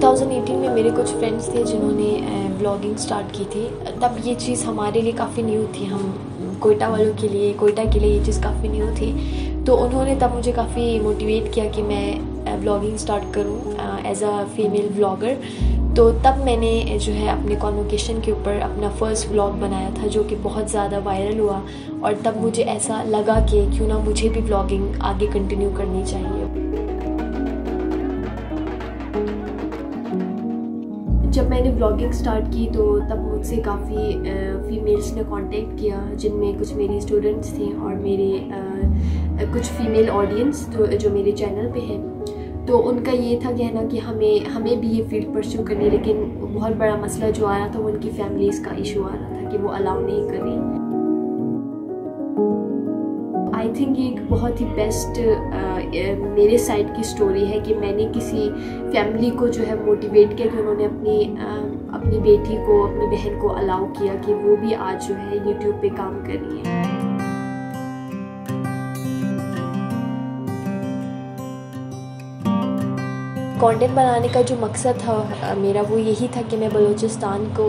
2018 में मेरे कुछ फ्रेंड्स थे जिन्होंने ब्लॉगिंग स्टार्ट की थी। तब ये चीज़ हमारे लिए काफ़ी न्यू थी। हम कोयटा वालों के लिए, कोयटा के लिए ये चीज़ काफ़ी न्यू थी। तो उन्होंने तब मुझे काफ़ी मोटिवेट किया कि मैं ब्लॉगिंग स्टार्ट करूँ एज अ फीमेल ब्लॉगर तो तब मैंने जो है अपने कॉन्वोकेशन के ऊपर अपना फ़र्स्ट ब्लॉग बनाया था, जो कि बहुत ज़्यादा वायरल हुआ। और तब मुझे ऐसा लगा कि क्यों ना मुझे भी ब्लॉगिंग आगे कंटिन्यू करनी चाहिए। जब मैंने ब्लॉगिंग स्टार्ट की तो तब मुझसे काफ़ी फ़ीमेल्स ने कांटेक्ट किया जिनमें कुछ मेरी स्टूडेंट्स थे और मेरे आ, कुछ फ़ीमेल ऑडियंस जो जो मेरे चैनल पे हैं। तो उनका ये था कहना कि हमें हमें भी ये फ़ील्ड परस्यू करनी लेकिन बहुत बड़ा मसला जो आ रहा था वो उनकी फैमिलीज़ का इशू आ रहा था कि वो अलाउ नहीं कर रही। थिंक ये एक बहुत ही बेस्ट मेरे साइड की स्टोरी है कि मैंने किसी फैमिली को जो है मोटिवेट किया कि उन्होंने अपनी uh, अपनी बेटी को अपनी बहन को अलाउ किया कि वो भी आज जो है यूट्यूब पे काम कर रही है। कंटेंट बनाने का जो मकसद था मेरा वो यही था कि मैं बलूचिस्तान को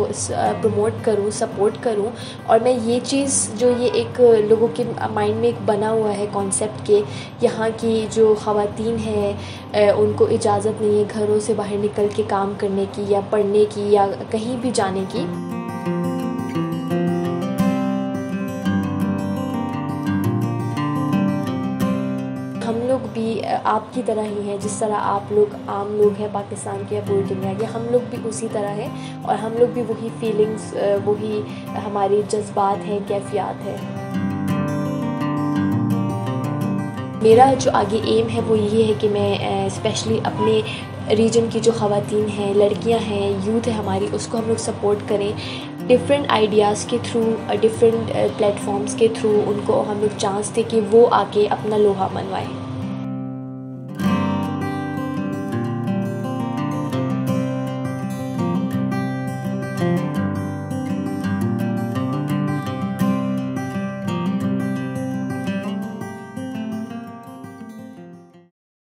प्रमोट करूँ सपोर्ट करूँ। और मैं ये चीज़ जो ये एक लोगों के माइंड में एक बना हुआ है कॉन्सेप्ट के, यहाँ की जो ख़वातीन हैं उनको इजाज़त नहीं है घरों से बाहर निकल के काम करने की या पढ़ने की या कहीं भी जाने की। लोग भी आपकी तरह ही हैं, जिस तरह आप लोग आम लोग हैं, पाकिस्तान के या पूरी दुनिया के, हम लोग भी उसी तरह हैं और हम लोग भी वही फीलिंग्स वही हमारी जज्बात हैं, कैफियात है। मेरा जो आगे एम है, वो ये है कि मैं स्पेशली अपने रीजन की जो ख़वातीन हैं, लड़कियाँ हैं यूथ है हमारी, उसको हम लोग सपोर्ट करें। डिफरेंट आइडियाज़ के थ्रू डिफरेंट प्लेटफॉर्म्स के थ्रू उनको हम लोग चांस दें कि वो आके अपना लोहा मनवाएँ।